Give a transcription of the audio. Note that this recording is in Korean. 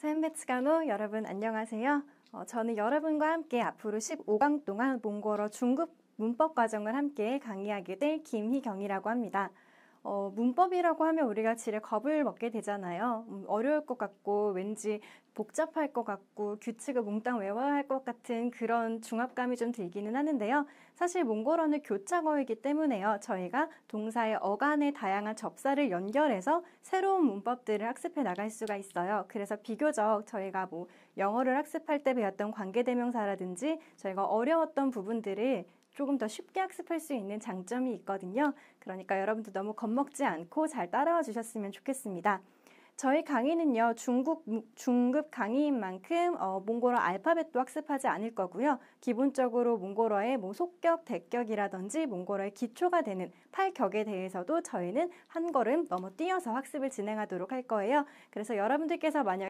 샌베츠가노 여러분 안녕하세요. 어, 저는 여러분과 함께 앞으로 15강 동안 몽골어 중급 문법 과정을 함께 강의하게 될 김희경이라고 합니다. 어, 문법이라고 하면 우리가 지레 겁을 먹게 되잖아요. 음, 어려울 것 같고 왠지 복잡할 것 같고 규칙을 몽땅 외워야 할 것 같은 그런 중압감이 좀 들기는 하는데요. 사실 몽골어는 교차어이기 때문에요. 저희가 동사의 어간의 다양한 접사를 연결해서 새로운 문법들을 학습해 나갈 수가 있어요. 그래서 비교적 저희가 뭐 영어를 학습할 때 배웠던 관계대명사라든지 저희가 어려웠던 부분들을 조금 더 쉽게 학습할 수 있는 장점이 있거든요. 그러니까 여러분도 너무 겁먹지 않고 잘 따라와 주셨으면 좋겠습니다. 저희 강의는요, 중국, 중급 강의인 만큼, 어, 몽골어 알파벳도 학습하지 않을 거고요. 기본적으로 몽골어의 뭐 속격, 대격이라든지 몽골어의 기초가 되는 팔격에 대해서도 저희는 한 걸음 넘어 뛰어서 학습을 진행하도록 할 거예요. 그래서 여러분들께서 만약